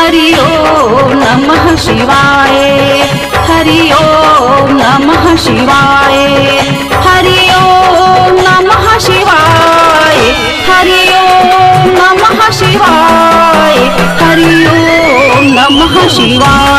हरि ओं नमः शिवाय। हरि ओं नमः शिवाय। हरि ओं नमः शिवाय। हरि ओं नमः शिवाय। हरि ओं नमः शिवाय।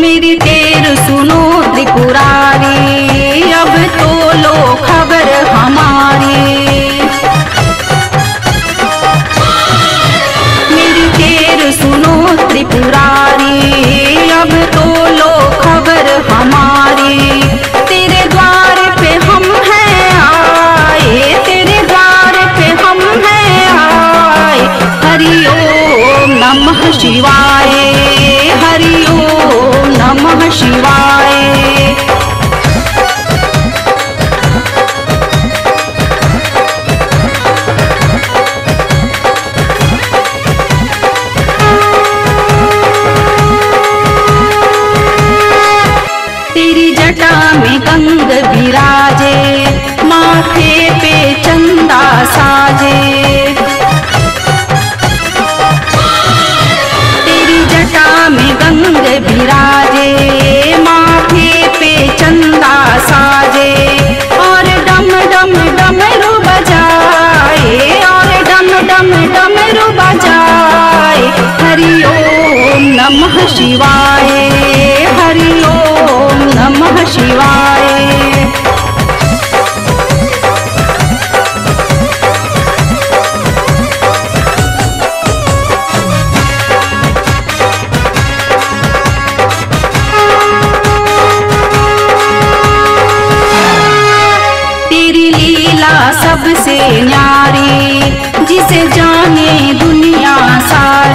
मेरी तेर सुनो त्रिपुरारी। साजे। तेरी जटा में गंग विराजे माथे पे चंदा साजे। और डम डम डमरू बजाए, और डम डम डमरू बजाए। हरि ओम नमः शिवाय। सबसे न्यारी जिसे जाने दुनिया सारी।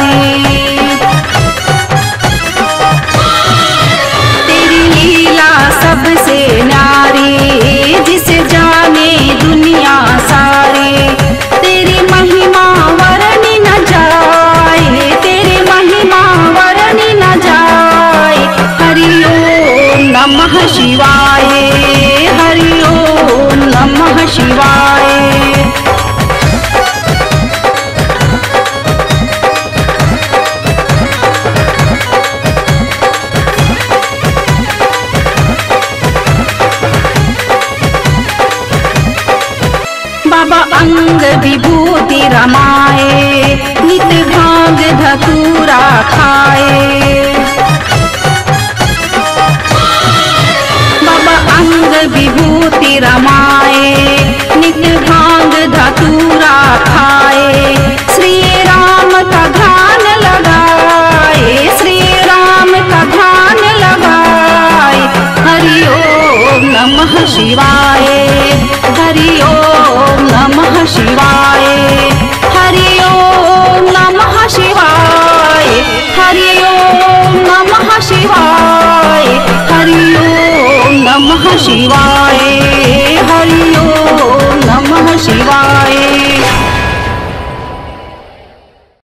अंग विभूति रमाए, नित भाँग धतूरा खाए। अंग विभूति रमाए, नित भाँग धतूरा खाए। श्री राम का ध्यान लगाए, श्री राम का ध्यान लगाए। हरि ओम नमः शिवाय, हरि ओम नमः शिवाय हरि ओम नमः शिवाय। हरि ओम नमः शिवाय। हरि ओम नमः शिवाय।